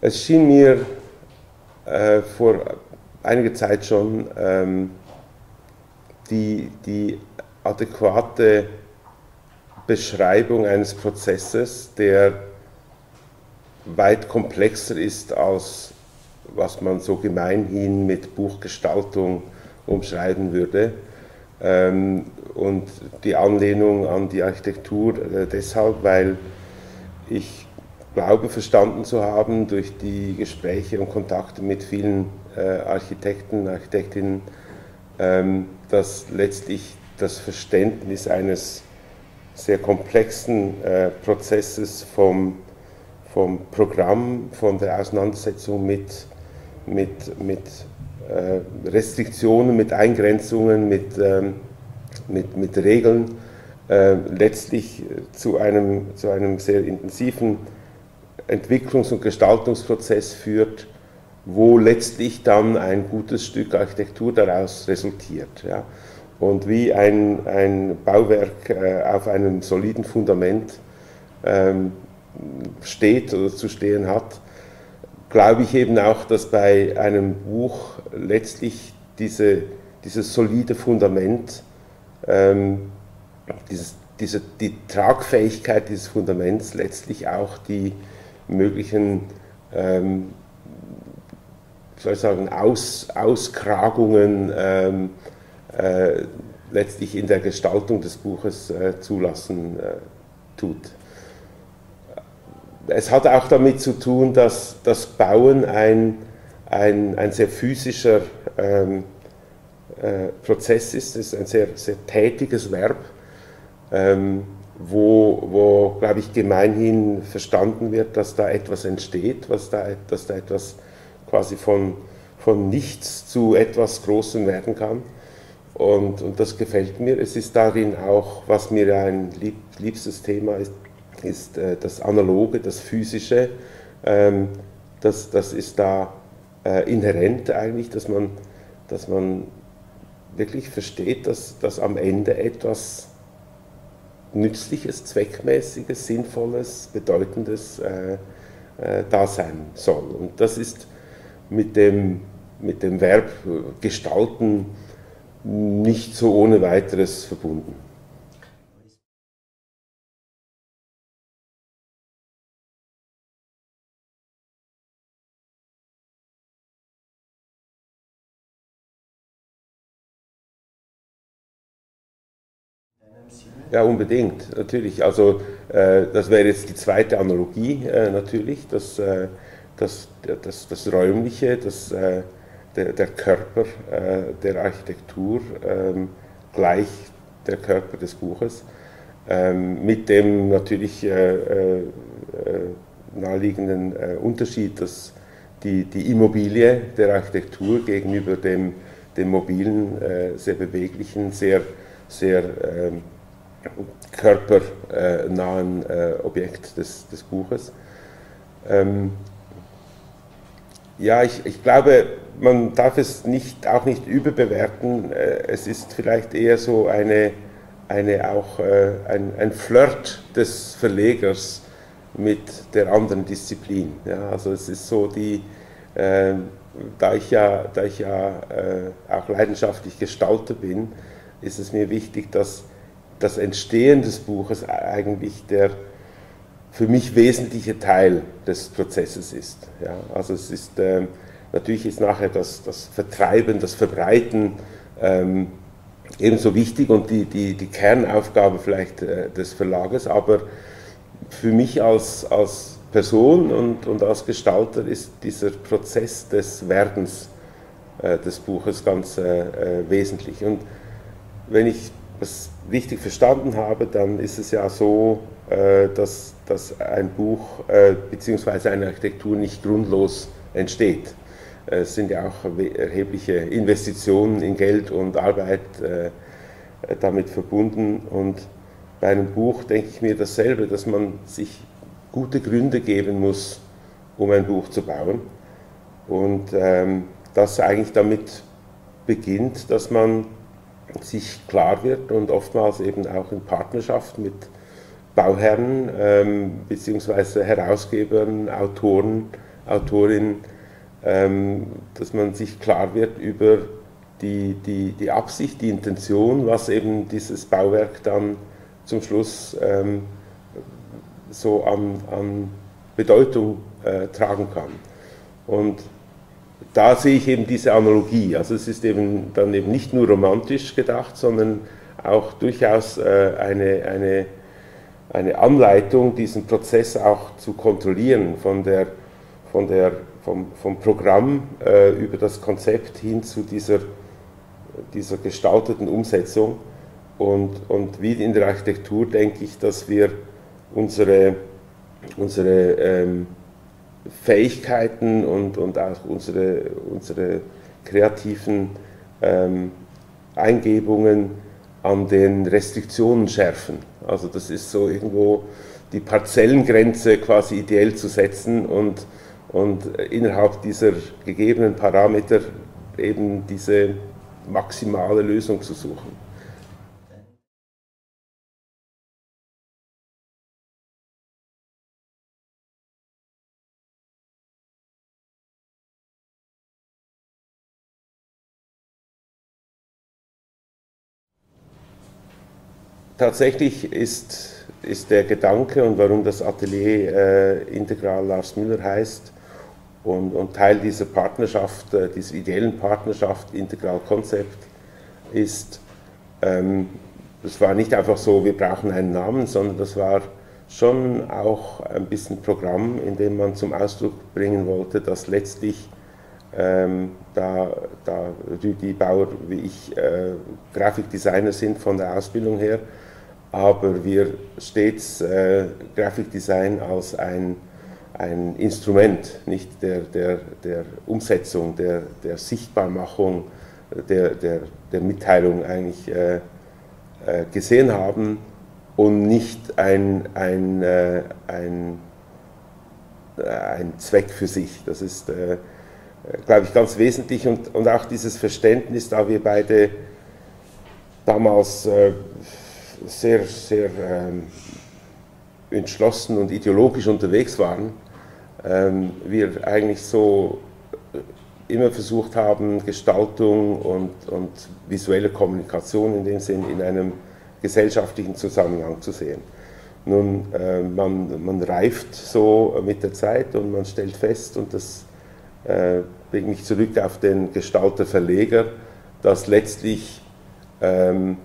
Es schien mir äh, vor einiger Zeit schon ähm, die, die adäquate Beschreibung eines Prozesses, der weit komplexer ist als was man so gemeinhin mit Buchgestaltung umschreiben würde. Ähm, und die Anlehnung an die Architektur äh, deshalb, weil ich glaube verstanden zu haben durch die Gespräche und Kontakte mit vielen äh, Architekten, Architektinnen, ähm, dass letztlich das Verständnis eines sehr komplexen äh, Prozesses vom, vom Programm, von der Auseinandersetzung mit, mit, mit äh, Restriktionen, mit Eingrenzungen, mit, ähm, mit, mit Regeln äh, letztlich zu einem, zu einem sehr intensiven Entwicklungs- und Gestaltungsprozess führt, wo letztlich dann ein gutes Stück Architektur daraus resultiert. Ja. Und wie ein, ein Bauwerk äh, auf einem soliden Fundament ähm, steht oder zu stehen hat, glaube ich eben auch, dass bei einem Buch letztlich diese, dieses solide Fundament, ähm, dieses, diese, die Tragfähigkeit dieses Fundaments letztlich auch die möglichen ähm, soll ich sagen, Aus, Auskragungen ähm, äh, letztlich in der Gestaltung des Buches äh, zulassen äh, tut. Es hat auch damit zu tun, dass das Bauen ein, ein, ein sehr physischer ähm, äh, Prozess ist, es ist ein sehr, sehr tätiges Verb, ähm, wo, wo glaube ich, gemeinhin verstanden wird, dass da etwas entsteht, was da, dass da etwas quasi von, von nichts zu etwas Großem werden kann. Und, und das gefällt mir. Es ist darin auch, was mir ein lieb, liebstes Thema ist, ist äh, das Analoge, das Physische. Ähm, das, das ist da äh, inhärent eigentlich, dass man, dass man wirklich versteht, dass, dass am Ende etwas Nützliches, Zweckmäßiges, Sinnvolles, Bedeutendes äh, äh, da sein soll. Und das ist mit dem, mit dem Verb gestalten nicht so ohne weiteres verbunden. Ja, unbedingt, natürlich. Also äh, das wäre jetzt die zweite Analogie äh, natürlich, das, äh, das, das, das Räumliche, das, äh, der, der, Körper äh, der Architektur ähm, gleich der Körper des Buches, ähm, mit dem natürlich äh, naheliegenden Unterschied, dass die, die Immobilie der Architektur gegenüber dem, dem mobilen, sehr beweglichen, sehr, sehr ähm, körpernahen äh, Objekt des, des Buches. Ähm, ja, ich, ich glaube, man darf es nicht, auch nicht überbewerten. Äh, es ist vielleicht eher so eine, eine auch äh, ein, ein Flirt des Verlegers mit der anderen Disziplin. Ja, also es ist so die, äh, da ich ja, da ich ja äh, auch leidenschaftlich Gestalter bin, ist es mir wichtig, dass das Entstehen des Buches eigentlich der für mich wesentliche Teil des Prozesses ist. Ja, also es ist ähm, natürlich ist nachher das, das Vertreiben, das Verbreiten ähm, ebenso wichtig und die, die, die Kernaufgabe vielleicht äh, des Verlages, aber für mich als, als Person und, und als Gestalter ist dieser Prozess des Werdens äh, des Buches ganz äh, äh wesentlich. Und wenn ich das richtig verstanden habe, dann ist es ja so, äh, dass, dass ein Buch äh, bzw. eine Architektur nicht grundlos entsteht. Es sind ja auch erhebliche Investitionen in Geld und Arbeit äh, damit verbunden. Und bei einem Buch denke ich mir dasselbe, dass man sich gute Gründe geben muss, um ein Buch zu bauen. Und ähm, das eigentlich damit beginnt, dass man sich klar wird und oftmals eben auch in Partnerschaft mit Bauherren ähm, bzw. Herausgebern, Autoren Autorin, ähm, dass man sich klar wird über die, die, die Absicht, die Intention, was eben dieses Bauwerk dann zum Schluss ähm, so an, an Bedeutung äh, tragen kann. Und da sehe ich eben diese Analogie. Also es ist eben dann eben nicht nur romantisch gedacht, sondern auch durchaus äh, eine, eine, eine Anleitung, diesen Prozess auch zu kontrollieren, von der, von der, vom, vom Programm äh, über das Konzept hin zu dieser, dieser gestalteten Umsetzung. Und, und wie in der Architektur denke ich, dass wir unsere, unsere ähm, Fähigkeiten und, und auch unsere, unsere kreativen ähm, Eingebungen an den Restriktionen schärfen. Also das ist so irgendwo die Parzellengrenze quasi ideell zu setzen und, und innerhalb dieser gegebenen Parameter eben diese maximale Lösung zu suchen. Tatsächlich ist, ist der Gedanke und warum das Atelier äh, Integral Lars Müller heißt und, und Teil dieser Partnerschaft, äh, dieser ideellen Partnerschaft Integral Konzept ist, ähm, das war nicht einfach so, wir brauchen einen Namen, sondern das war schon auch ein bisschen Programm, in dem man zum Ausdruck bringen wollte, dass letztlich ähm, da, da Rüdi Bauer wie ich äh, Grafikdesigner sind von der Ausbildung her, aber wir stets äh, Graphic Design als ein, ein Instrument, nicht der, der, der Umsetzung, der, der Sichtbarmachung, der, der, der Mitteilung eigentlich äh, äh, gesehen haben und nicht ein, ein, äh, ein, äh, ein Zweck für sich. Das ist, äh, glaube ich, ganz wesentlich und, und auch dieses Verständnis, da wir beide damals sehr, sehr ähm, entschlossen und ideologisch unterwegs waren, ähm, wir eigentlich so äh, immer versucht haben, Gestaltung und, und visuelle Kommunikation in dem Sinn in einem gesellschaftlichen Zusammenhang zu sehen. Nun, äh, man, man reift so mit der Zeit und man stellt fest, und das äh, bringt mich zurück auf den Gestalter-Verleger, dass letztlich ähm,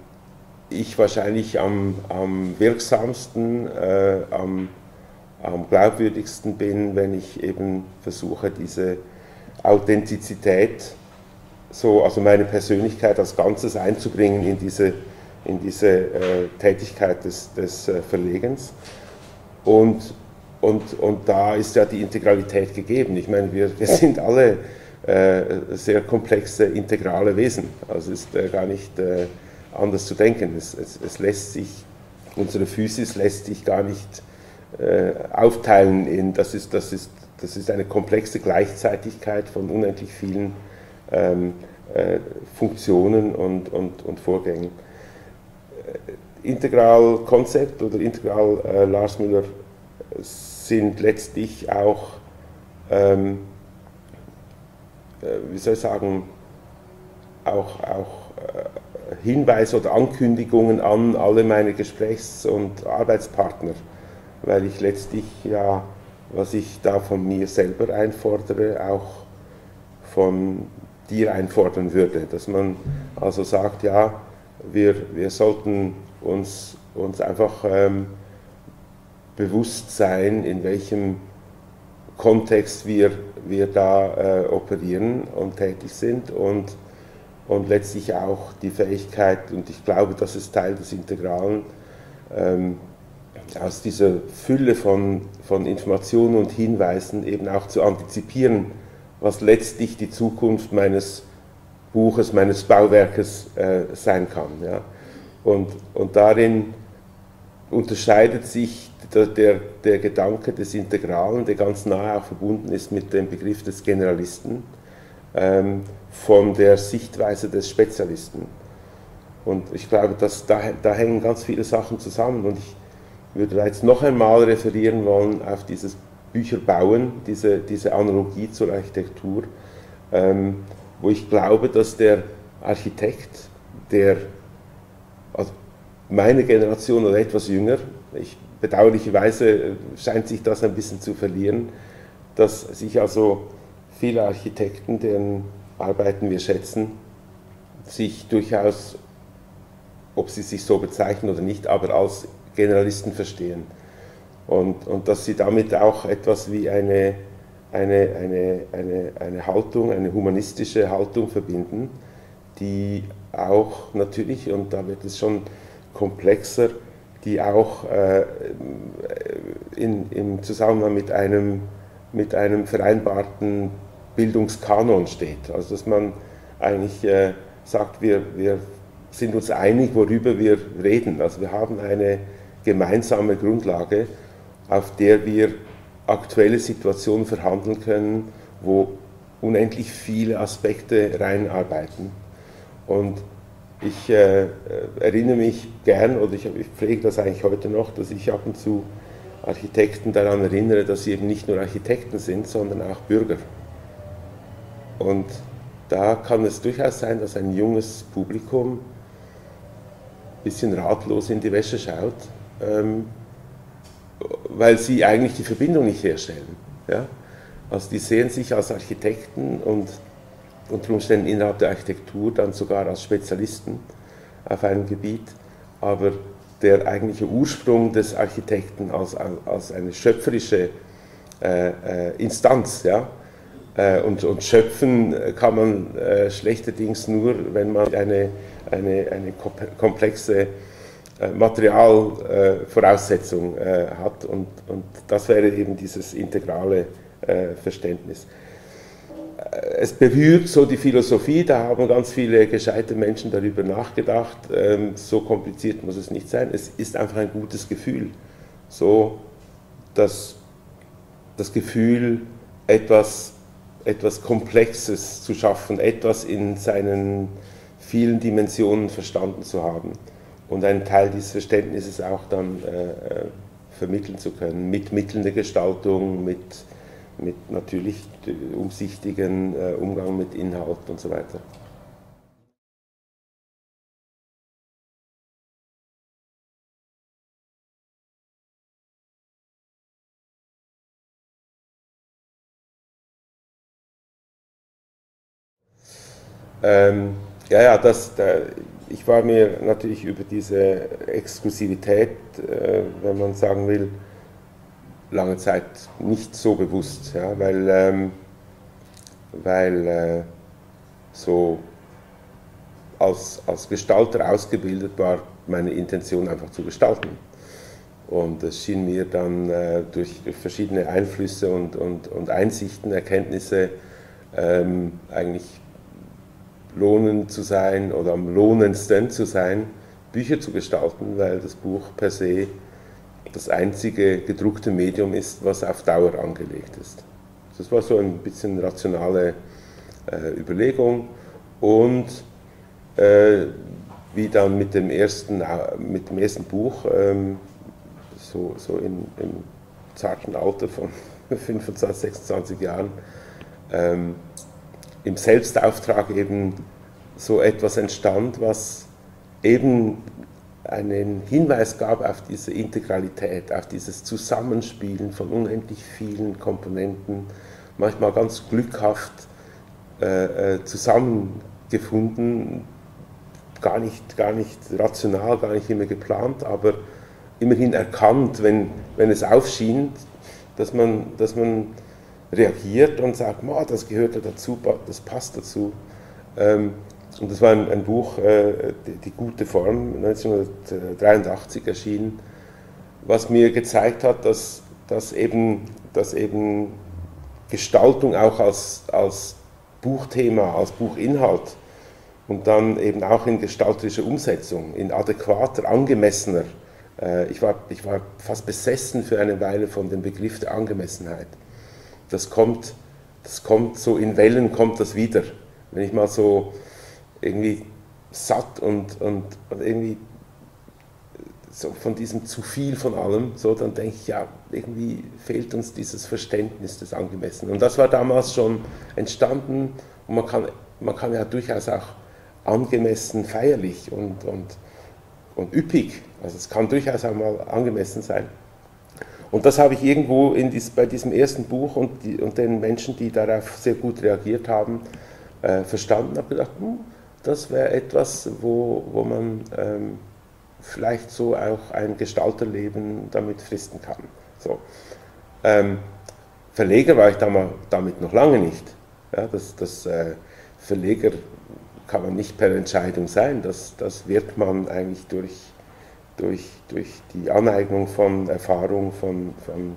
ich wahrscheinlich am, am wirksamsten, äh, am, am glaubwürdigsten bin, wenn ich eben versuche, diese Authentizität, so, also meine Persönlichkeit als Ganzes einzubringen in diese, in diese äh, Tätigkeit des, des äh, Verlegens. Und, und, und da ist ja die Integralität gegeben. Ich meine, wir, wir sind alle äh, sehr komplexe, integrale Wesen. Also ist äh, gar nicht äh, anders zu denken. Es, es, es lässt sich, unsere Physis lässt sich gar nicht äh, aufteilen in, das ist, das, ist, das ist eine komplexe Gleichzeitigkeit von unendlich vielen ähm, äh, Funktionen und, und, und Vorgängen. Äh, Integral Konzept oder Integral äh, Lars Müller sind letztlich auch, ähm, äh, wie soll ich sagen, auch, auch äh, Hinweise oder Ankündigungen an alle meine Gesprächs- und Arbeitspartner, weil ich letztlich ja, was ich da von mir selber einfordere, auch von dir einfordern würde. Dass man also sagt, ja, wir, wir sollten uns, uns einfach ähm, bewusst sein, in welchem Kontext wir, wir da äh, operieren und tätig sind und und letztlich auch die Fähigkeit, und ich glaube, das ist Teil des Integralen, ähm, aus dieser Fülle von, von Informationen und Hinweisen eben auch zu antizipieren, was letztlich die Zukunft meines Buches, meines Bauwerkes äh, sein kann. Ja. Und, und darin unterscheidet sich der, der, der Gedanke des Integralen, der ganz nahe auch verbunden ist mit dem Begriff des Generalisten ähm, von der Sichtweise des Spezialisten. Und ich glaube, dass da, da hängen ganz viele Sachen zusammen und ich würde da jetzt noch einmal referieren wollen auf dieses Bücher bauen, diese, diese Analogie zur Architektur, ähm, wo ich glaube, dass der Architekt, der also meine Generation oder etwas jünger, ich bedauerlicherweise scheint sich das ein bisschen zu verlieren, dass sich also viele Architekten, deren Arbeiten wir schätzen, sich durchaus, ob sie sich so bezeichnen oder nicht, aber als Generalisten verstehen. Und, und dass sie damit auch etwas wie eine, eine, eine, eine, eine Haltung, eine humanistische Haltung verbinden, die auch natürlich, und da wird es schon komplexer, die auch äh, in, im Zusammenhang mit einem, mit einem vereinbarten Bildungskanon steht. Also dass man eigentlich äh, sagt, wir, wir sind uns einig, worüber wir reden. Also wir haben eine gemeinsame Grundlage, auf der wir aktuelle Situationen verhandeln können, wo unendlich viele Aspekte reinarbeiten. Und ich äh, erinnere mich gern, oder ich, ich pflege das eigentlich heute noch, dass ich ab und zu Architekten daran erinnere, dass sie eben nicht nur Architekten sind, sondern auch Bürger. Und da kann es durchaus sein, dass ein junges Publikum ein bisschen ratlos in die Wäsche schaut, ähm, weil sie eigentlich die Verbindung nicht herstellen. Ja? Also die sehen sich als Architekten und unter Umständen innerhalb der Architektur dann sogar als Spezialisten auf einem Gebiet, aber der eigentliche Ursprung des Architekten als, als eine schöpferische äh, äh, Instanz, ja, und, und, schöpfen kann man äh, schlechterdings nur, wenn man eine, eine, eine komplexe äh, Materialvoraussetzung äh, hat. Und, und, das wäre eben dieses integrale Verständnis. Es berührt so die Philosophie, da haben ganz viele gescheite Menschen darüber nachgedacht. Ähm, so kompliziert muss es nicht sein. Es ist einfach ein gutes Gefühl. So, dass das Gefühl, etwas etwas Komplexes zu schaffen, etwas in seinen vielen Dimensionen verstanden zu haben und einen Teil dieses Verständnisses auch dann äh, äh vermitteln zu können, mit Mitteln der Gestaltung, mit, mit natürlich umsichtigen äh, Umgang mit Inhalt und so weiter. Ähm, ja, ja, das, da, ich war mir natürlich über diese Exklusivität, äh, wenn man sagen will, lange Zeit nicht so bewusst, ja, weil, ähm, weil äh, so als, als Gestalter ausgebildet war meine Intention einfach zu gestalten. Und es schien mir dann äh, durch, verschiedene Einflüsse und, und, und Einsichten, Erkenntnisse ähm, eigentlich lohnend zu sein oder am lohnendsten zu sein, Bücher zu gestalten, weil das Buch per se das einzige gedruckte Medium ist, was auf Dauer angelegt ist. Das war so ein bisschen rationale äh, Überlegung und äh, wie dann mit dem ersten, mit dem ersten Buch, ähm, so, so in, im zarten Alter von 25, 26 Jahren, ähm, im Selbstauftrag eben so etwas entstand, was eben einen Hinweis gab auf diese Integralität, auf dieses Zusammenspielen von unendlich vielen Komponenten, manchmal ganz glückhaft äh, äh zusammengefunden, gar nicht, gar nicht rational, gar nicht immer geplant, aber immerhin erkannt, wenn, wenn es aufschien, dass man, dass man reagiert und sagt, das gehört ja dazu, das passt dazu. Ähm, und das war ein, ein Buch, äh, die, die, gute Form, 1983 erschienen, was mir gezeigt hat, dass, dass, eben, dass eben Gestaltung auch als, als Buchthema, als Buchinhalt und dann eben auch in gestalterischer Umsetzung, in adäquater, angemessener, äh, ich, war, ich war fast besessen für eine Weile von dem Begriff der Angemessenheit das kommt, das kommt so in Wellen, kommt das wieder. Wenn ich mal so irgendwie satt und, und, und irgendwie so von diesem zu viel von allem, so, dann denke ich, ja, irgendwie fehlt uns dieses Verständnis des Angemessenen. Und das war damals schon entstanden und man kann, man kann ja durchaus auch angemessen feierlich und, und, und üppig, also es kann durchaus auch mal angemessen sein. Und das habe ich irgendwo dies, bei diesem ersten Buch und, die, und, den Menschen, die darauf sehr gut reagiert haben, äh, verstanden, habe gedacht, hm, das wäre etwas, wo, wo man ähm, vielleicht so auch ein Gestalterleben damit fristen kann. So. Ähm, Verleger war ich damit noch lange nicht. Ja, das, das äh, Verleger kann man nicht per Entscheidung sein, das, das wird man eigentlich durch, durch, durch die Aneignung von Erfahrung, von, von,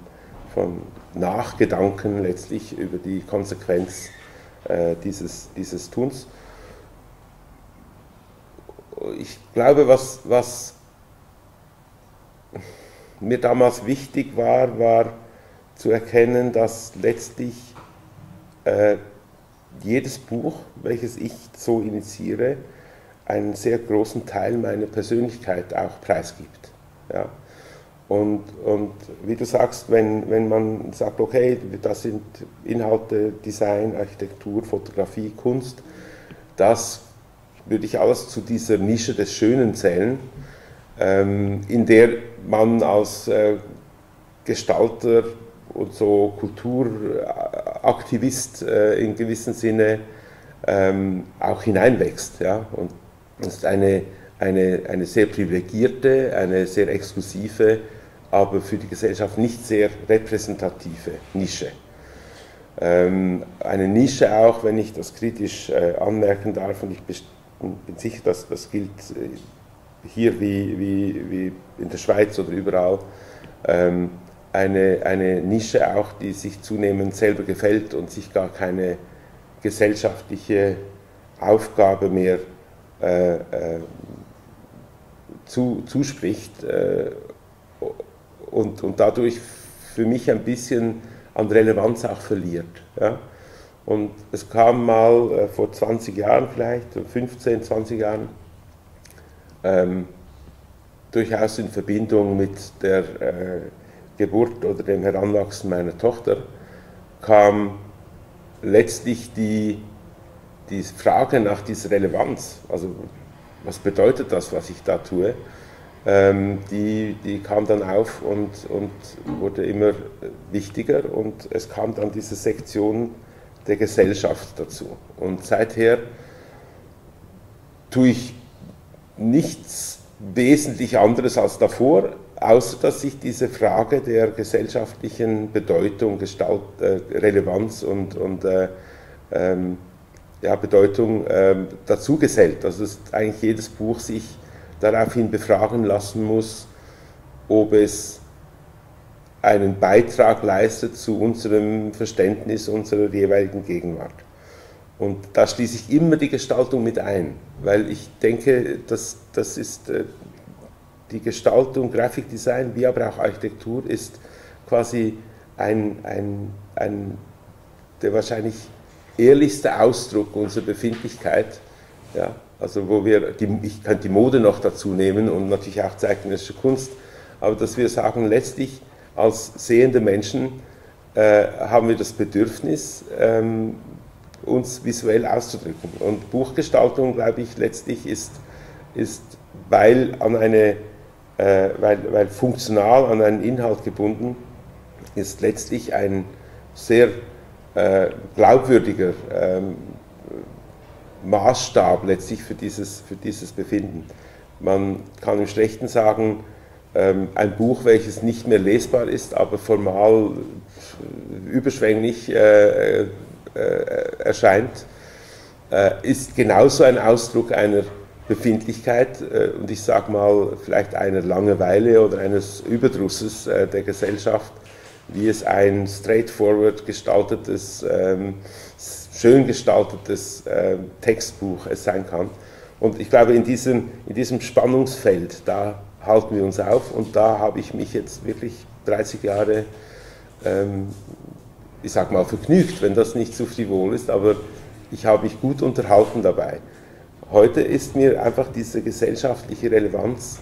von Nachgedanken letztlich über die Konsequenz äh, dieses, dieses Tuns. Ich glaube, was, was mir damals wichtig war, war zu erkennen, dass letztlich äh, jedes Buch, welches ich so initiiere, einen sehr großen Teil meiner Persönlichkeit auch preisgibt. Ja. Und, und wie du sagst, wenn, wenn man sagt, okay, das sind Inhalte, Design, Architektur, Fotografie, Kunst, das würde ich alles zu dieser Nische des Schönen zählen, ähm, in der man als äh, Gestalter und so Kulturaktivist äh, in gewissem Sinne ähm, auch hineinwächst. Ja? Und das ist eine, eine, eine sehr privilegierte, eine sehr exklusive, aber für die Gesellschaft nicht sehr repräsentative Nische. Ähm, eine Nische auch, wenn ich das kritisch äh, anmerken darf, und ich bin sicher, dass das gilt äh, hier wie, wie, wie in der Schweiz oder überall, ähm, eine, eine Nische auch, die sich zunehmend selber gefällt und sich gar keine gesellschaftliche Aufgabe mehr äh, äh, zu, zuspricht äh, und, und dadurch für mich ein bisschen an Relevanz auch verliert. Ja? Und es kam mal äh, vor 20 Jahren vielleicht, 15, 20 Jahren, ähm, durchaus in Verbindung mit der äh, Geburt oder dem Heranwachsen meiner Tochter kam letztlich die, die Frage nach dieser Relevanz, also was bedeutet das, was ich da tue, ähm, die, die kam dann auf und, und wurde immer wichtiger und es kam dann diese Sektion der Gesellschaft dazu. Und seither tue ich nichts wesentlich anderes als davor, außer dass sich diese Frage der gesellschaftlichen Bedeutung, Gestalt, äh, Relevanz und, und äh, ähm, ja, Bedeutung äh, dazu gesellt. Also dass eigentlich jedes Buch sich daraufhin befragen lassen muss, ob es einen Beitrag leistet zu unserem Verständnis unserer jeweiligen Gegenwart. Und da schließe ich immer die Gestaltung mit ein, weil ich denke, dass das ist äh, die Gestaltung, Grafikdesign, wie aber auch Architektur ist quasi ein, ein, ein, der wahrscheinlich ehrlichste Ausdruck unserer Befindlichkeit. Ja, also wo wir, die, ich kann die Mode noch dazu nehmen und natürlich auch zeitgenössische Kunst, aber dass wir sagen, letztlich als sehende Menschen äh, haben wir das Bedürfnis, ähm, uns visuell auszudrücken. Und Buchgestaltung, glaube ich, letztlich ist, ist weil, an eine, äh, weil, weil funktional an einen Inhalt gebunden, ist letztlich ein sehr glaubwürdiger ähm, Maßstab letztlich für dieses, für dieses Befinden. Man kann im Schlechten sagen, ähm, ein Buch, welches nicht mehr lesbar ist, aber formal überschwänglich äh, äh, erscheint, äh, ist genauso ein Ausdruck einer Befindlichkeit äh, und ich sage mal vielleicht einer Langeweile oder eines Überdrusses äh, der Gesellschaft, wie es ein straightforward gestaltetes, ähm, schön gestaltetes äh, Textbuch es sein kann. Und ich glaube, in diesem, in diesem Spannungsfeld, da halten wir uns auf und da habe ich mich jetzt wirklich 30 Jahre ähm, ich sag mal, vergnügt, wenn das nicht zu frivol ist, aber ich habe mich gut unterhalten dabei. Heute ist mir einfach diese gesellschaftliche Relevanz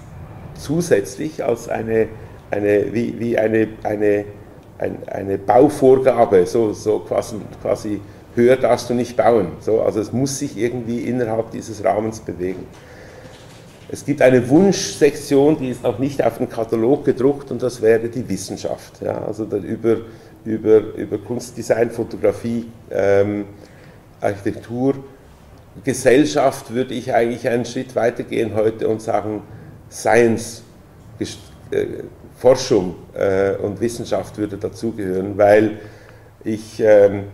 zusätzlich als eine, eine wie, wie eine, eine, eine, eine Bauvorgabe, so, so quasi, quasi höher darfst du nicht bauen. So, also es muss sich irgendwie innerhalb dieses Rahmens bewegen. Es gibt eine Wunschsektion, die ist noch nicht auf dem Katalog gedruckt und das wäre die Wissenschaft. Ja, also über, über, über Kunstdesign, Fotografie, ähm, Architektur, Gesellschaft würde ich eigentlich einen Schritt weitergehen heute und sagen, Science, äh, Forschung äh, und Wissenschaft würde dazugehören, weil ich ähm,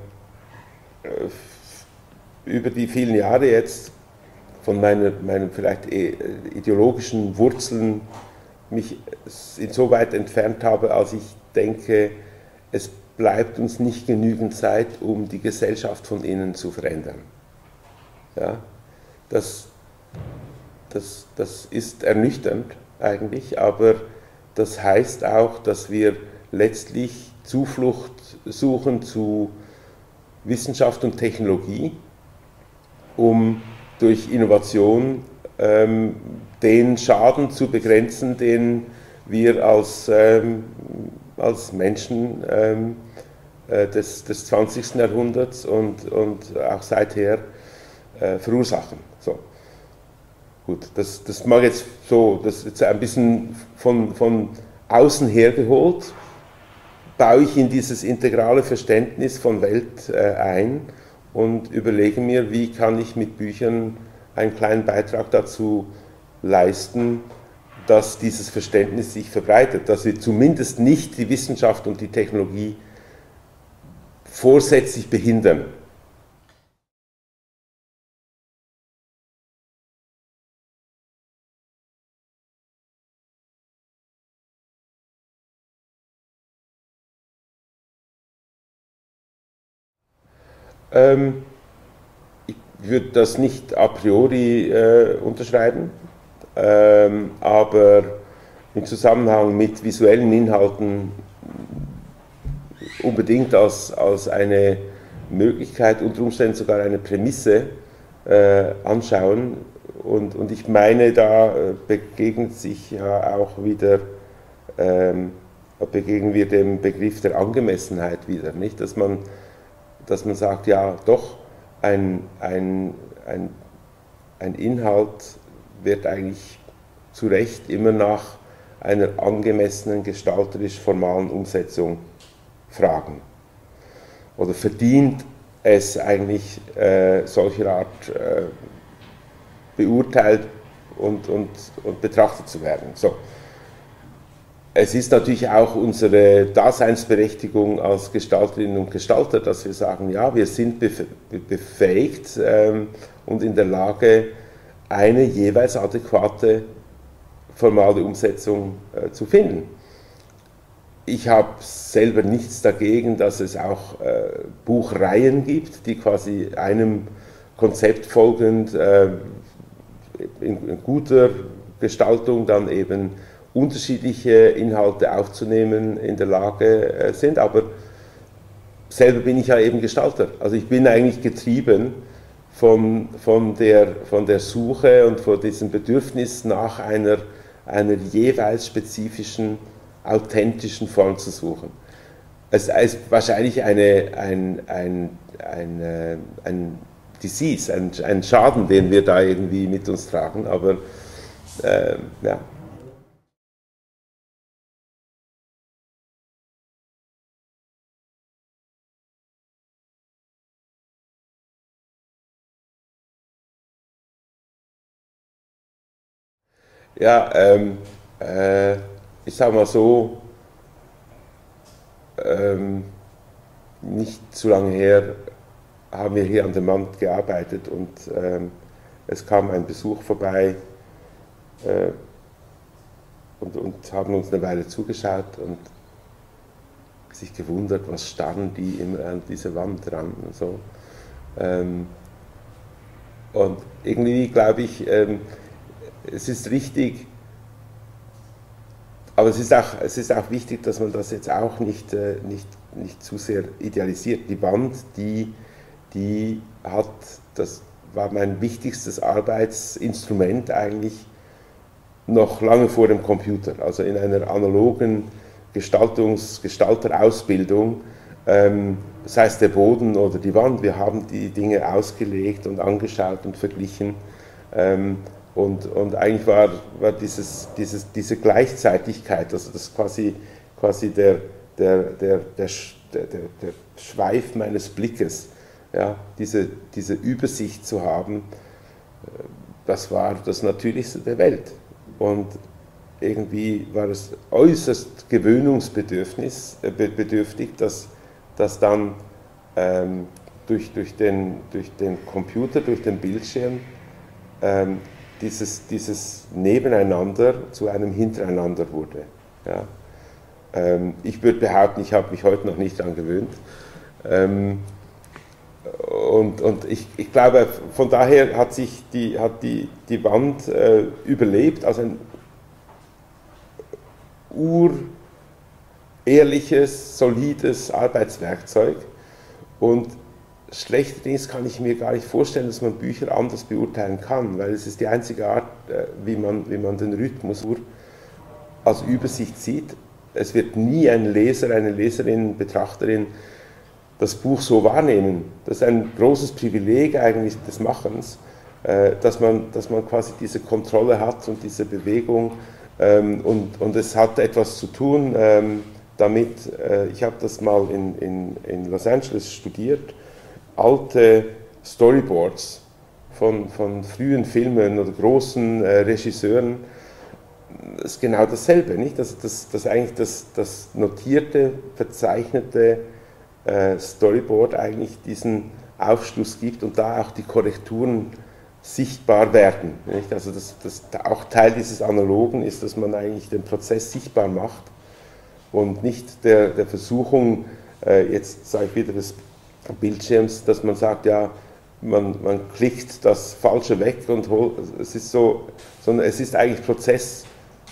äh, über die vielen Jahre jetzt von meiner, meinen vielleicht äh, ideologischen Wurzeln mich insoweit entfernt habe, als ich denke, es bleibt uns nicht genügend Zeit, um die Gesellschaft von innen zu verändern. Ja, das, das, das ist ernüchternd eigentlich, aber das heißt auch, dass wir letztlich Zuflucht suchen zu Wissenschaft und Technologie, um durch Innovation ähm, den Schaden zu begrenzen, den wir als, ähm, als Menschen ähm, äh, des, des 20. Jahrhunderts und, und auch seither äh, verursachen. Gut, das, das mag jetzt so, das ist jetzt ein bisschen von, von außen hergeholt, baue ich in dieses integrale Verständnis von Welt äh, ein und überlege mir, wie kann ich mit Büchern einen kleinen Beitrag dazu leisten, dass dieses Verständnis sich verbreitet, dass wir zumindest nicht die Wissenschaft und die Technologie vorsätzlich behindern. Ähm, ich würde das nicht a priori äh, unterschreiben, ähm, aber im Zusammenhang mit visuellen Inhalten unbedingt als, als eine Möglichkeit, unter Umständen sogar eine Prämisse äh, anschauen. Und, und ich meine, da äh, begegnet sich ja auch wieder, ähm, begegnen wir dem Begriff der Angemessenheit wieder, nicht? Dass man dass man sagt, ja doch, ein, ein, ein, ein Inhalt wird eigentlich zu Recht immer nach einer angemessenen gestalterisch-formalen Umsetzung fragen. Oder verdient es eigentlich äh, solcher Art äh, beurteilt und, und, und betrachtet zu werden. So es ist natürlich auch unsere Daseinsberechtigung als Gestalterinnen und Gestalter, dass wir sagen, ja, wir sind befähigt ähm, und in der Lage, eine jeweils adäquate formale Umsetzung äh, zu finden. Ich habe selber nichts dagegen, dass es auch äh, Buchreihen gibt, die quasi einem Konzept folgend äh, in, in guter Gestaltung dann eben unterschiedliche Inhalte aufzunehmen in der Lage äh, sind. Aber selber bin ich ja eben Gestalter. Also ich bin eigentlich getrieben von, von, der, von der Suche und von diesem Bedürfnis nach einer, einer jeweils spezifischen, authentischen Form zu suchen. Es ist wahrscheinlich eine, ein, ein, ein, äh, ein Disease, ein, ein Schaden, den wir da irgendwie mit uns tragen, aber äh, ja. Ja, ähm, äh, ich sage mal so, ähm, nicht zu lange her haben wir hier an der Wand gearbeitet und ähm, es kam ein Besuch vorbei äh, und, und haben uns eine Weile zugeschaut und sich gewundert, was starren die immer an dieser Wand dran und so. Ähm, und irgendwie glaube ich, ähm, es ist richtig, aber es ist, auch, es ist auch wichtig, dass man das jetzt auch nicht, äh, nicht, nicht zu sehr idealisiert. Die Wand, die, die hat, das war mein wichtigstes Arbeitsinstrument eigentlich, noch lange vor dem Computer, also in einer analogen Gestaltungs-, Gestalterausbildung, ähm, sei es der Boden oder die Wand, wir haben die Dinge ausgelegt und angeschaut und verglichen. Ähm, und, und eigentlich war, war dieses, dieses, diese Gleichzeitigkeit, also das quasi, quasi der, der, der, der, der, der Schweif meines Blickes, ja, diese, diese Übersicht zu haben, äh, das war das Natürlichste der Welt. Und irgendwie war es äußerst gewöhnungsbedürftig, äh, dass, dass dann ähm, durch, durch, den, durch den Computer, durch den Bildschirm ähm, dieses, dieses Nebeneinander zu einem Hintereinander wurde. Ja. Ähm, ich würde behaupten, ich habe mich heute noch nicht daran gewöhnt. Ähm, und, und ich, ich, glaube, von daher hat sich die, hat die, die Wand äh, überlebt als ein urehrliches, solides Arbeitswerkzeug. Und schlechterdings kann ich mir gar nicht vorstellen, dass man Bücher anders beurteilen kann, weil es ist die einzige Art, äh, wie man, wie man den Rhythmus als Übersicht sieht. Es wird nie ein Leser, eine Leserin, Betrachterin das Buch so wahrnehmen. Das ist ein großes Privileg eigentlich des Machens, äh, dass man, dass man quasi diese Kontrolle hat und diese Bewegung. Ähm, und, und es hat etwas zu tun ähm, damit, äh, ich habe das mal in, in, in Los Angeles studiert, alte Storyboards von, von frühen Filmen oder großen äh, Regisseuren, das ist genau dasselbe, nicht? Dass, dass, dass eigentlich das, das notierte, verzeichnete äh, Storyboard eigentlich diesen Aufschluss gibt und da auch die Korrekturen sichtbar werden. Nicht? Also das, das, auch Teil dieses Analogen ist, dass man eigentlich den Prozess sichtbar macht und nicht der, der Versuchung, äh, jetzt sage ich wieder des Bildschirms, dass man sagt, ja, man, man klickt das Falsche weg und holt, es ist so, sondern es ist eigentlich Prozess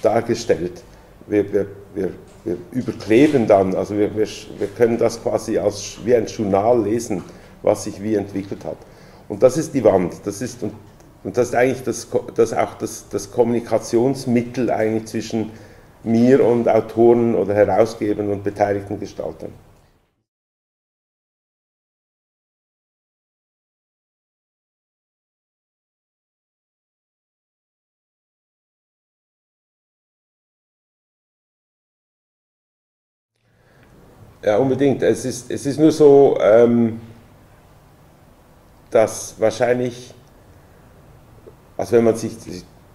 dargestellt. Wir, wir, wir wir überkleben dann, also wir, wir, wir können das quasi als, wie ein Journal lesen, was sich wie entwickelt hat. Und das ist die Wand, das ist, und, und das ist eigentlich das, das auch das, das Kommunikationsmittel eigentlich zwischen mir und Autoren oder Herausgebern und beteiligten Gestaltern. Ja, unbedingt. Es ist, es ist nur so, ähm, dass wahrscheinlich, also wenn man sich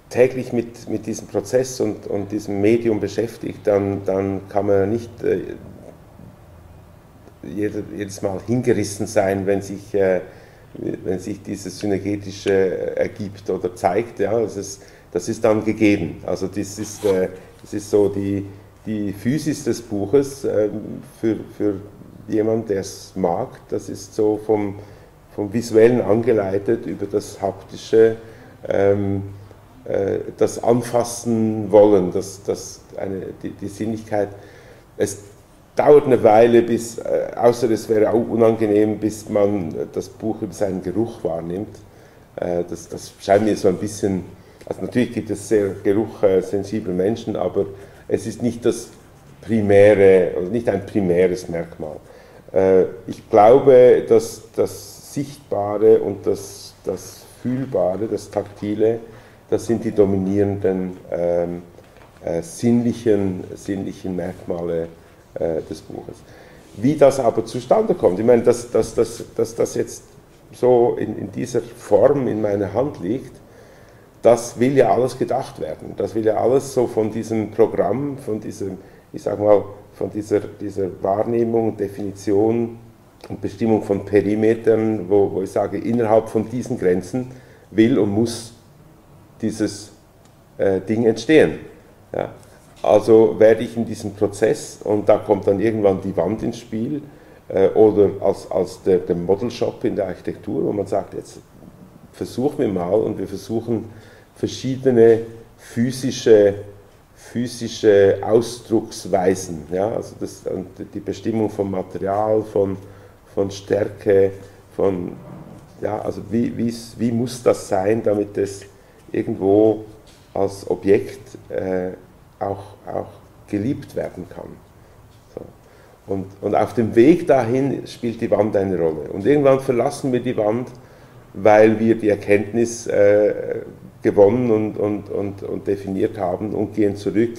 täglich mit, mit diesem Prozess und, und diesem Medium beschäftigt, dann, dann kann man nicht äh, jedes Mal hingerissen sein, wenn sich, äh, wenn sich dieses Synergetische ergibt oder zeigt. Ja, das, ist, das ist dann gegeben. Also das ist, äh, das ist so die, die Physis des Buches ähm, für, für jemanden, der es mag, das ist so vom, vom Visuellen angeleitet über das Haptische, ähm, äh, das Anfassen wollen, das, das eine, die, die Sinnlichkeit. Es dauert eine Weile, bis, äh, außer es wäre auch unangenehm, bis man das Buch über seinen Geruch wahrnimmt. Äh, das, das scheint mir so ein bisschen, also natürlich gibt es sehr geruchsensible Menschen, aber es ist nicht das primäre, also nicht ein primäres Merkmal. Äh, ich glaube, dass das Sichtbare und das, das Fühlbare, das Taktile, das sind die dominierenden ähm, äh, sinnlichen, sinnlichen Merkmale äh, des Buches. Wie das aber zustande kommt, ich meine, dass, dass, das jetzt so in, in dieser Form in meiner Hand liegt, das will ja alles gedacht werden. Das will ja alles so von diesem Programm, von diesem, ich sag mal, von dieser, dieser Wahrnehmung, Definition und Bestimmung von Perimetern, wo, wo ich sage, innerhalb von diesen Grenzen will und muss dieses äh, Ding entstehen. Ja. Also werde ich in diesem Prozess, und da kommt dann irgendwann die Wand ins Spiel, äh, oder als, als der, der Model Shop in der Architektur, wo man sagt, jetzt versuchen wir mal und wir versuchen verschiedene physische, physische Ausdrucksweisen. Ja? Also das, die Bestimmung von Material, von, von Stärke, von, ja, also wie, wie muss das sein, damit es irgendwo als Objekt äh, auch, auch geliebt werden kann. Und, und auf dem Weg dahin spielt die Wand eine Rolle. Und irgendwann verlassen wir die Wand, weil wir die Erkenntnis äh, gewonnen und, und, und, und definiert haben und gehen zurück.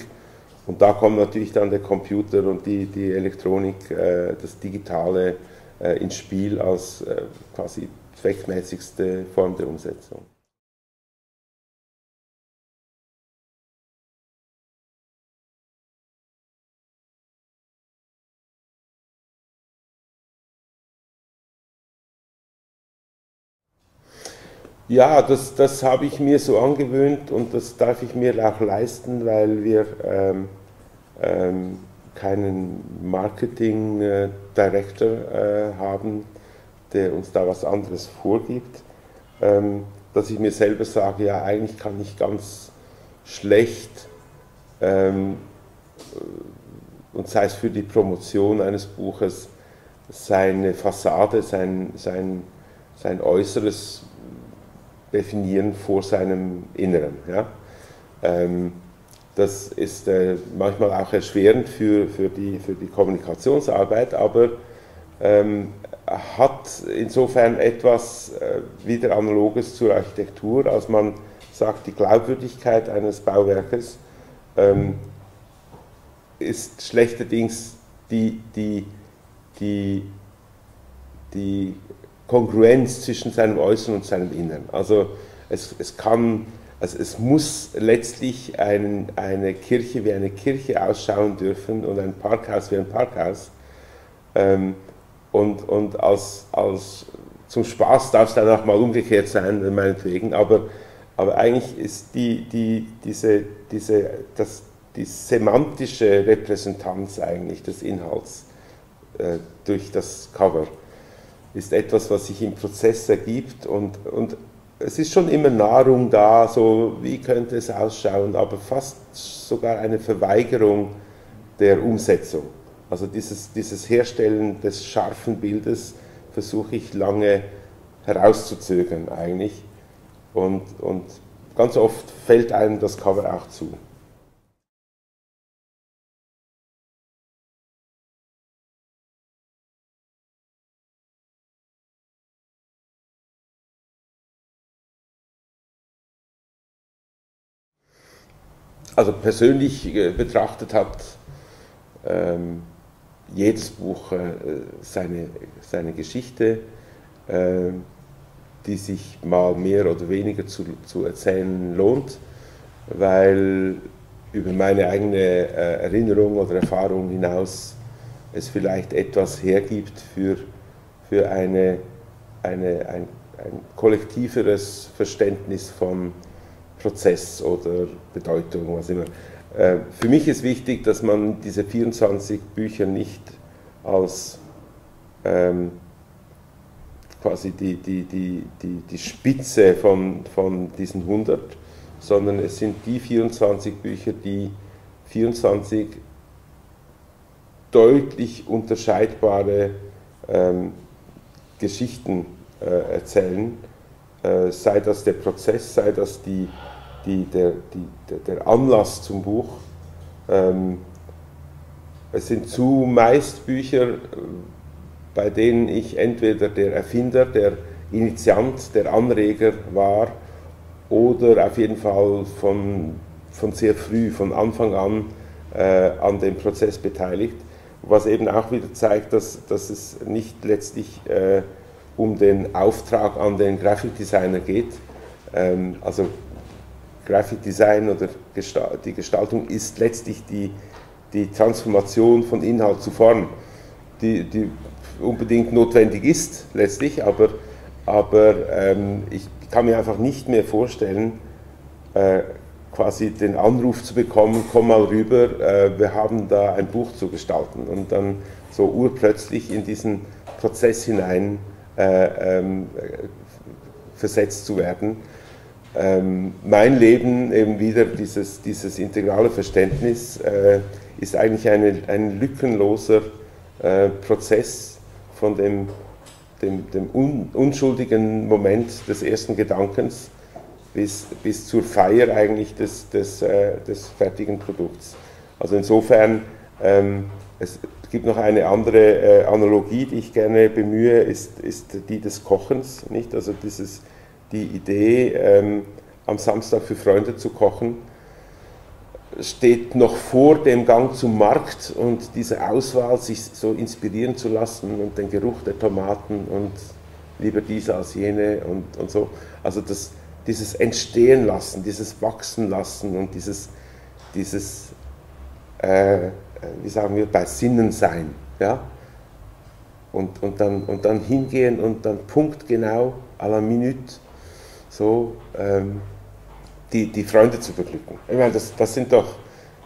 Und da kommt natürlich dann der Computer und die, die Elektronik, äh, das Digitale äh, ins Spiel als äh, quasi zweckmäßigste Form der Umsetzung. Ja, das, das habe ich mir so angewöhnt und das darf ich mir auch leisten, weil wir ähm, ähm, keinen Marketing äh, Director äh, haben, der uns da was anderes vorgibt. Ähm, dass ich mir selber sage, ja, eigentlich kann ich ganz schlecht, ähm, und sei es für die Promotion eines Buches, seine Fassade, sein, sein, sein Äußeres definieren vor seinem Inneren. Ja? Ähm, das ist äh, manchmal auch erschwerend für, für, die, für die Kommunikationsarbeit, aber ähm, hat insofern etwas äh, wieder Analoges zur Architektur, als man sagt, die Glaubwürdigkeit eines Bauwerkes ähm, ist schlechterdings die, die, die, die Kongruenz zwischen seinem Äußeren und seinem Inneren. Also es, es kann, also es muss letztlich ein, eine Kirche wie eine Kirche ausschauen dürfen und ein Parkhaus wie ein Parkhaus. Ähm, und und als, als, zum Spaß darf es dann auch mal umgekehrt sein, meinetwegen, aber, aber eigentlich ist die, die, diese, diese, das, die semantische Repräsentanz eigentlich des Inhalts äh, durch das Cover ist etwas, was sich im Prozess ergibt und, und es ist schon immer Nahrung da, so wie könnte es ausschauen, aber fast sogar eine Verweigerung der Umsetzung. Also dieses, dieses Herstellen des scharfen Bildes versuche ich lange herauszuzögern eigentlich und, und ganz oft fällt einem das Cover auch zu. Also persönlich äh, betrachtet hat ähm, jedes Buch äh, seine, seine Geschichte, äh, die sich mal mehr oder weniger zu, zu erzählen lohnt, weil über meine eigene äh, Erinnerung oder Erfahrung hinaus es vielleicht etwas hergibt für, für eine, eine, ein, ein kollektiveres Verständnis von Prozess oder Bedeutung, was immer. Äh, für mich ist wichtig, dass man diese 24 Bücher nicht als ähm, quasi die, die, die, die, die Spitze von, von diesen 100, sondern es sind die 24 Bücher, die 24 deutlich unterscheidbare ähm, Geschichten äh, erzählen, äh, sei das der Prozess, sei das die die, der, die, der Anlass zum Buch. Ähm, es sind zumeist Bücher, äh, bei denen ich entweder der Erfinder, der Initiant, der Anreger war oder auf jeden Fall von, von sehr früh, von Anfang an äh, an dem Prozess beteiligt, was eben auch wieder zeigt, dass, dass es nicht letztlich äh, um den Auftrag an den Grafikdesigner geht. Ähm, also Graphic Design oder die Gestaltung ist letztlich die, die Transformation von Inhalt zu Form, die, die unbedingt notwendig ist letztlich, aber, aber ähm, ich kann mir einfach nicht mehr vorstellen, äh, quasi den Anruf zu bekommen, komm mal rüber, äh, wir haben da ein Buch zu gestalten und dann so urplötzlich in diesen Prozess hinein äh, ähm, versetzt zu werden ähm, mein Leben eben wieder dieses, dieses integrale Verständnis äh, ist eigentlich eine, ein lückenloser äh, Prozess von dem, dem, dem un, unschuldigen Moment des ersten Gedankens bis, bis zur Feier eigentlich des, des, äh, des fertigen Produkts. Also insofern, ähm, es gibt noch eine andere äh, Analogie, die ich gerne bemühe, ist, ist die des Kochens. Nicht? Also dieses, die Idee, ähm, am Samstag für Freunde zu kochen, steht noch vor dem Gang zum Markt und diese Auswahl, sich so inspirieren zu lassen und den Geruch der Tomaten und lieber diese als jene und, und so. Also das, dieses Entstehen lassen, dieses Wachsen lassen und dieses, dieses äh, wie sagen wir, bei Sinnen sein. Ja? Und, und, dann, und dann hingehen und dann punktgenau à la Minute so ähm, die, die Freunde zu beglücken. Ich meine, das, das sind doch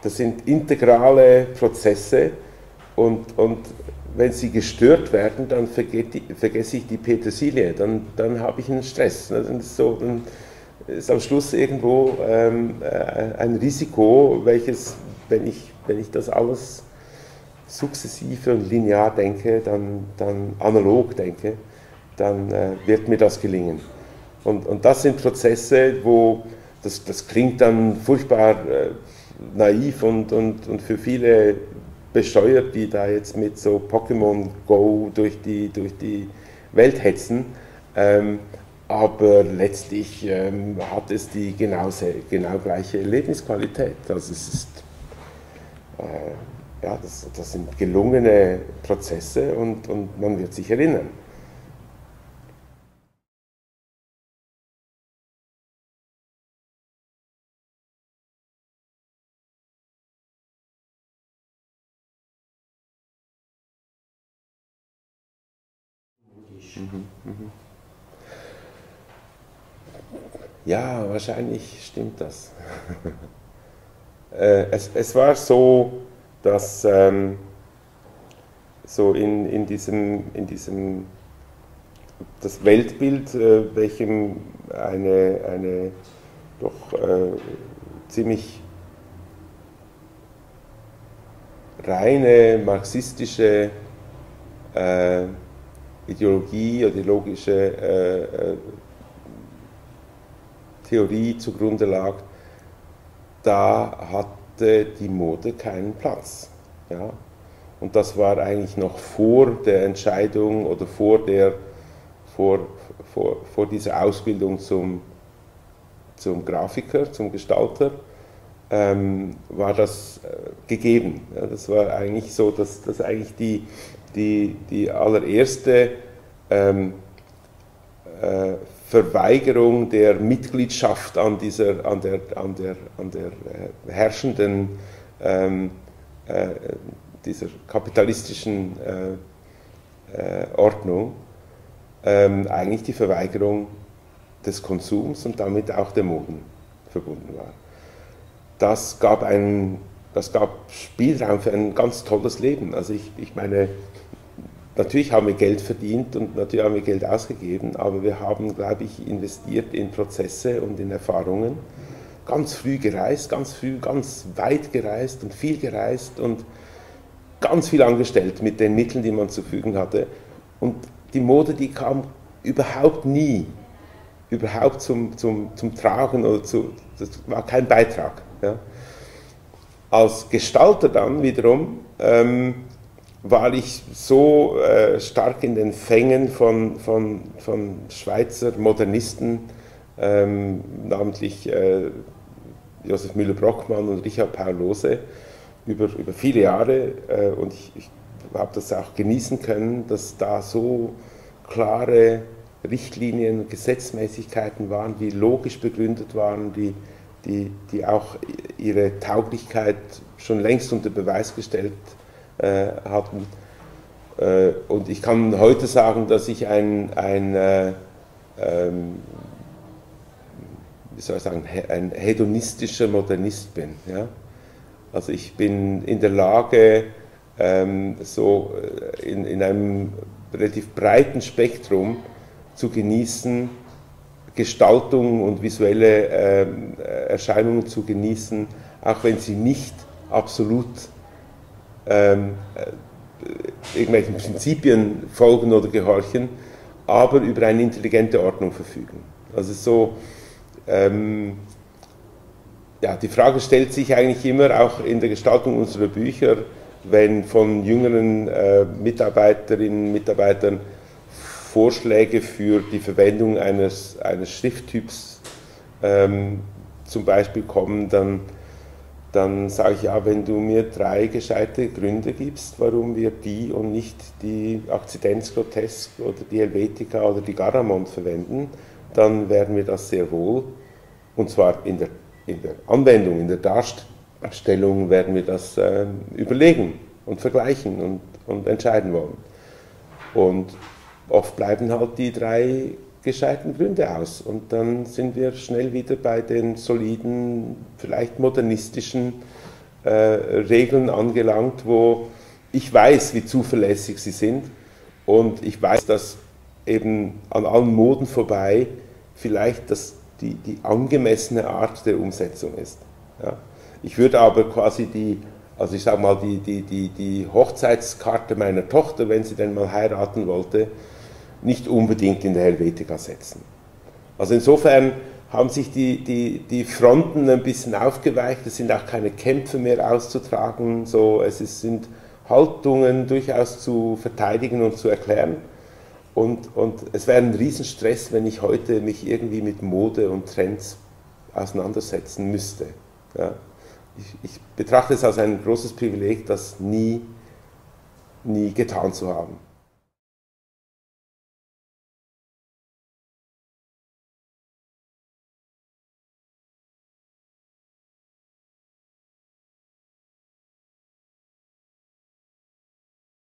das sind integrale Prozesse und, und wenn sie gestört werden, dann die, vergesse ich die Petersilie, dann, dann habe ich einen Stress. Ne? Dann ist, so, dann ist am Schluss irgendwo ähm, äh, ein Risiko, welches, wenn ich, wenn ich das alles sukzessive und linear denke, dann, dann analog denke, dann äh, wird mir das gelingen. Und, und das sind Prozesse, wo das, das klingt dann furchtbar äh, naiv und, und, und für viele bescheuert, die da jetzt mit so Pokémon Go durch die, durch die Welt hetzen. Ähm, aber letztlich ähm, hat es die genau, genau gleiche Lebensqualität. Also es ist, äh, ja, das, das sind gelungene Prozesse und, und man wird sich erinnern. Ja, wahrscheinlich stimmt das. Äh, es, es, war so, dass ähm, so in, in, diesem, in diesem das Weltbild, äh, welchem eine, eine doch äh, ziemlich reine marxistische äh, Ideologie ideologische äh, äh, Theorie zugrunde lag, da hatte die Mode keinen Platz. Ja? Und das war eigentlich noch vor der Entscheidung oder vor, der, vor, vor, vor dieser Ausbildung zum, zum Grafiker, zum Gestalter, ähm, war das äh, gegeben. Ja, das war eigentlich so, dass, dass eigentlich die, die, die allererste ähm, äh, Verweigerung der Mitgliedschaft an, dieser, an der, an der, an der äh, herrschenden, ähm, äh, dieser kapitalistischen äh, äh, Ordnung, ähm, eigentlich die Verweigerung des Konsums und damit auch der Moden verbunden war. Das gab, ein, das gab Spielraum für ein ganz tolles Leben. Also ich, ich meine, Natürlich haben wir Geld verdient und natürlich haben wir Geld ausgegeben, aber wir haben, glaube ich, investiert in Prozesse und in Erfahrungen. Ganz früh gereist, ganz früh, ganz weit gereist und viel gereist und ganz viel angestellt mit den Mitteln, die man zur Verfügung hatte. Und die Mode, die kam überhaupt nie, überhaupt zum, zum, zum Tragen oder zu, das war kein Beitrag. Ja. Als Gestalter dann wiederum ähm, war ich so äh, stark in den Fängen von, von, von Schweizer Modernisten, ähm, namentlich äh, Josef Müller-Brockmann und Richard Paul Lose, über, über viele Jahre. Äh, und ich, ich habe das auch genießen können, dass da so klare Richtlinien, Gesetzmäßigkeiten waren, die logisch begründet waren, die, die, die auch ihre Tauglichkeit schon längst unter Beweis gestellt haben äh, hatten. Äh, und ich kann heute sagen, dass ich ein, ein äh, ähm, wie soll ich sagen, ein hedonistischer Modernist bin. Ja? Also ich bin in der Lage, ähm, so in, in einem relativ breiten Spektrum zu genießen, Gestaltung und visuelle äh, Erscheinungen zu genießen, auch wenn sie nicht absolut ähm, äh, irgendwelchen Prinzipien folgen oder gehorchen, aber über eine intelligente Ordnung verfügen. Also so, ähm, ja, die Frage stellt sich eigentlich immer auch in der Gestaltung unserer Bücher, wenn von jüngeren äh, Mitarbeiterinnen und Mitarbeitern Vorschläge für die Verwendung eines, eines Schrifttyps ähm, zum Beispiel kommen, dann, dann sage ich, ja, wenn du mir drei gescheite Gründe gibst, warum wir die und nicht die Akzidenzgrotesk oder die Helvetica oder die Garamond verwenden, dann werden wir das sehr wohl, und zwar in der, in der Anwendung, in der Darstellung werden wir das äh, überlegen und vergleichen und, und entscheiden wollen. Und oft bleiben halt die drei gescheiten Gründe aus. Und dann sind wir schnell wieder bei den soliden, vielleicht modernistischen äh, Regeln angelangt, wo ich weiß, wie zuverlässig sie sind und ich weiß, dass eben an allen Moden vorbei vielleicht das, die, die angemessene Art der Umsetzung ist. Ja. Ich würde aber quasi die, also ich sage mal, die, die, die, die Hochzeitskarte meiner Tochter, wenn sie denn mal heiraten wollte, nicht unbedingt in der Helvetica setzen. Also insofern haben sich die, die, die Fronten ein bisschen aufgeweicht, es sind auch keine Kämpfe mehr auszutragen, so, es ist, sind Haltungen durchaus zu verteidigen und zu erklären. Und, und es wäre ein Riesenstress, wenn ich heute mich irgendwie mit Mode und Trends auseinandersetzen müsste. Ja. Ich, ich betrachte es als ein großes Privileg, das nie, nie getan zu haben.